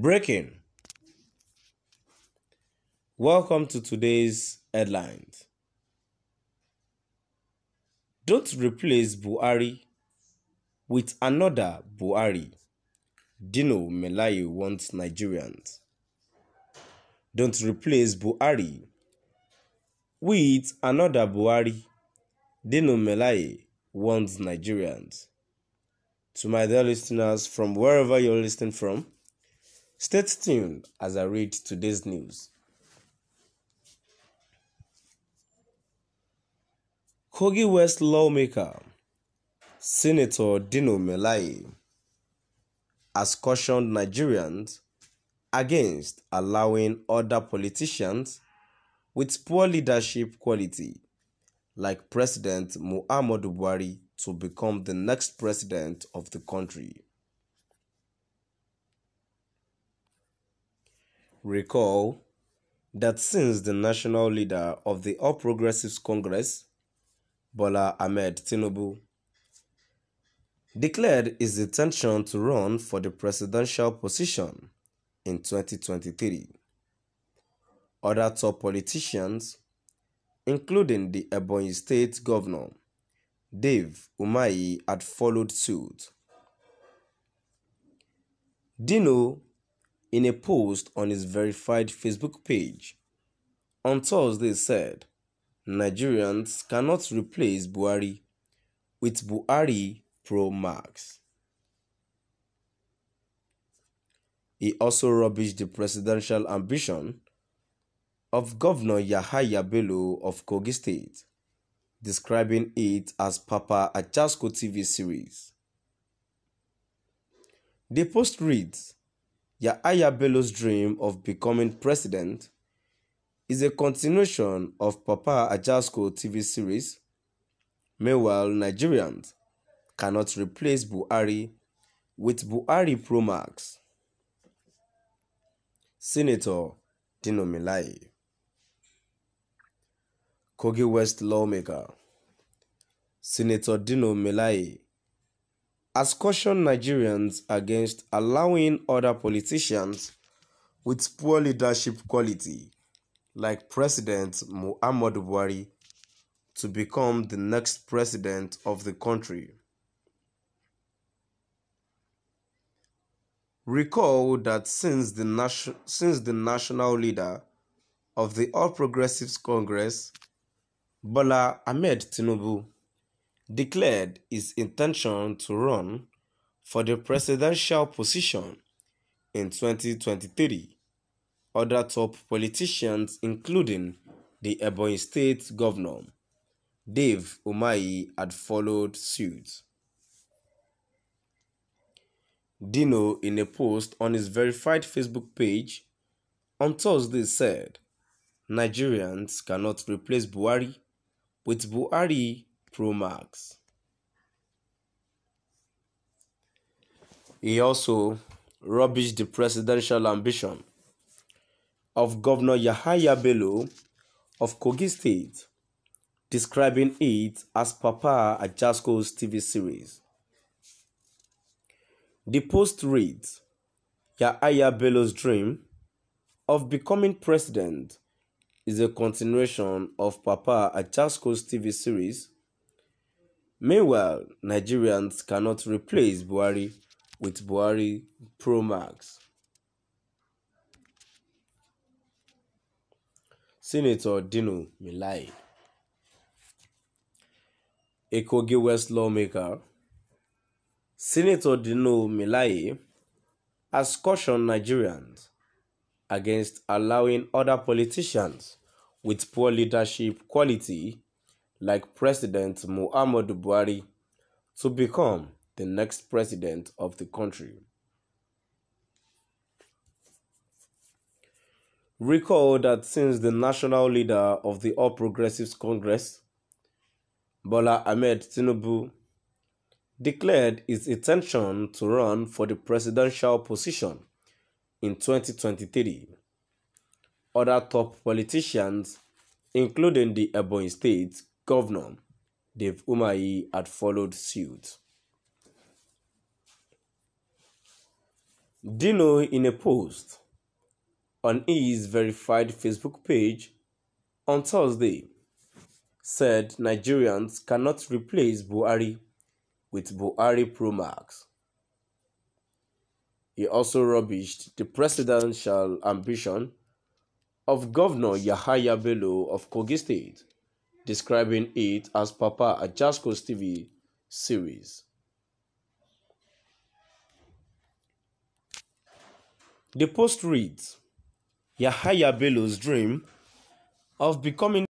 Breaking. Welcome to today's headlines. Don't replace Buhari with another Buhari. Dino Melaye wants Nigerians. Don't replace Buhari with another Buhari. Dino Melaye wants Nigerians. To my dear listeners from wherever you're listening from, stay tuned as I read today's news. Kogi West lawmaker Senator Dino Melaye has cautioned Nigerians against allowing other politicians with poor leadership quality like President Muhammadu Buhari to become the next president of the country. Recall that since the national leader of the All Progressives Congress, Bola Ahmed Tinubu, declared his intention to run for the presidential position in 2023. Other top politicians, including the Ebonyi State Governor, Dave Umahi, had followed suit. Dino, in a post on his verified Facebook page, on Thursday said, Nigerians cannot replace Buhari with Buhari Pro Max. He also rubbished the presidential ambition of Governor Yahaya Bello of Kogi State, describing it as Papa Ajasco TV series. The post reads, Yahaya Bello's dream of becoming president is a continuation of Papa Ajasco TV series. Meanwhile, Nigerians cannot replace Buhari with Buhari Pro Max. Senator Dino Melaye Kogi West lawmaker Senator Dino Melaye has cautioned Nigerians against allowing other politicians with poor leadership quality like President Muhammadu Buhari to become the next president of the country. Recall that since the, since the national leader of the All Progressives Congress, Bola Ahmed Tinubu, declared his intention to run for the presidential position in 2023, other top politicians, including the Ebonyi State Governor, Dave Umahi, had followed suit. Dino, in a post on his verified Facebook page on Thursday, said, Nigerians cannot replace Buhari with Buhari Pro Max. He also rubbished the presidential ambition of Governor Yahaya Bello of Kogi State, describing it as Papa Ajasco's TV series. The post reads, Yahaya Bello's dream of becoming president is a continuation of Papa Ajasco's TV series. Meanwhile, Nigerians cannot replace Buhari with Buhari Pro Max. Senator Dino Melaye, a Kogi West lawmaker, Senator Dino Melaye has cautioned Nigerians against allowing other politicians with poor leadership quality like President Muhammadu Buhari to become the next president of the country. Recall that since the national leader of the All Progressives Congress, Bola Ahmed Tinubu, declared his intention to run for the presidential position in 2023. Other top politicians, including the Ebonyi State Governor, Dave Umahi, had followed suit. Dino, in a post on his verified Facebook page on Thursday, said Nigerians cannot replace Buhari with Buhari Pro Max. He also rubbished the presidential ambition of Governor Yahaya Bello of Kogi State, describing it as Papa Ajasco's TV series. The post reads, Yahaya Bello's dream of becoming